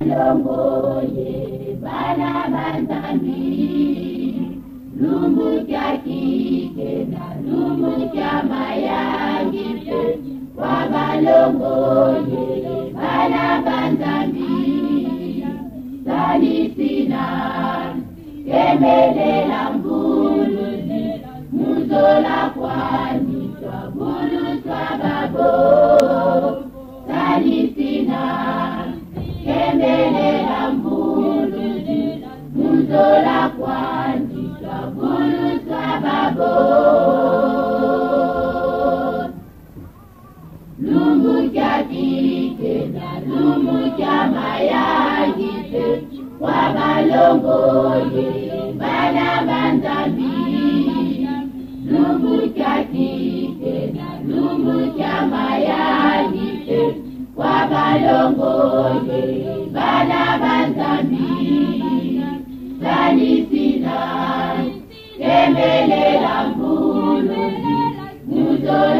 balongoye bana banzambi lumukya kike na lumukya mayangi pe wabalongoye bana banzambi salisina kemelela mbuluzi lumukya kike na lumukya mayangise wabalongoye bana banzambi lumukya kike na lumukya mayangise wabalongoye bana banzambi sanisina kemelela mbuluzi muzola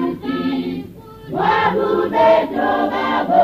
Babu de